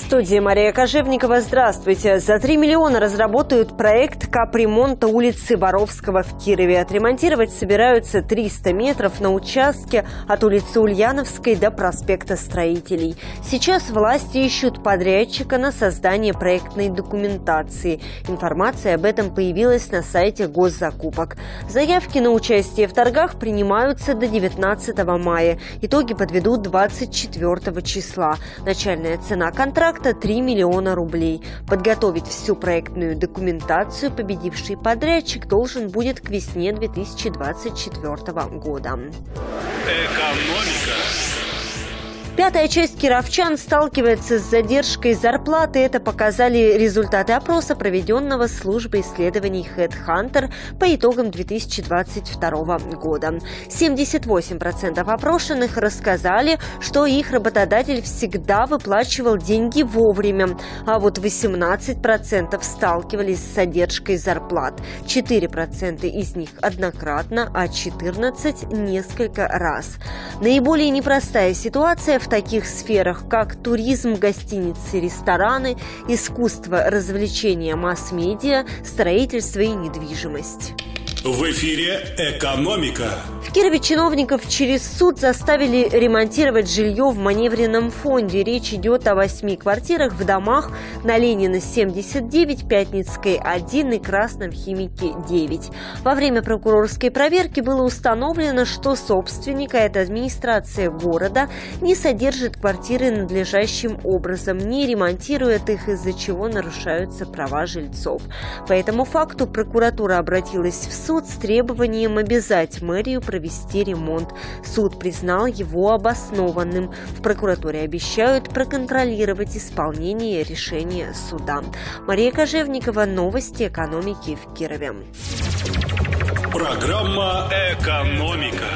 студии Мария Кожевникова. Здравствуйте. За 3 миллиона разработают проект капремонта улицы Боровского в Кирове. Отремонтировать собираются 300 метров на участке от улицы Ульяновской до проспекта Строителей. Сейчас власти ищут подрядчика на создание проектной документации. Информация об этом появилась на сайте госзакупок. Заявки на участие в торгах принимаются до 19 мая. Итоги подведут 24 числа. Начальная цена контракта проекта 3 миллиона рублей. Подготовить всю проектную документацию победивший подрядчик должен будет к весне 2024 года. Экономика. Пятая часть кировчан сталкивается с задержкой зарплаты. Это показали результаты опроса, проведенного службой исследований HeadHunter по итогам 2022 года. 78% опрошенных рассказали, что их работодатель всегда выплачивал деньги вовремя, а вот 18% сталкивались с задержкой зарплат. 4% из них однократно, а 14% несколько раз. Наиболее непростая ситуация в таких сферах, как туризм, гостиницы, рестораны, искусство, развлечения, масс-медиа, строительство и недвижимость. В эфире «Экономика». В Кирове чиновников через суд заставили ремонтировать жилье в маневренном фонде. Речь идет о восьми квартирах в домах на Ленина 79, Пятницкой 1 и Красном Химике 9. Во время прокурорской проверки было установлено, что собственник, а это администрация города, не содержит квартиры надлежащим образом, не ремонтирует их, из-за чего нарушаются права жильцов. По этому факту прокуратура обратилась в суд суд с требованием обязать мэрию провести ремонт. Суд признал его обоснованным. В прокуратуре обещают проконтролировать исполнение решения суда. Мария Кожевникова, новости экономики в Кирове. Программа «Экономика».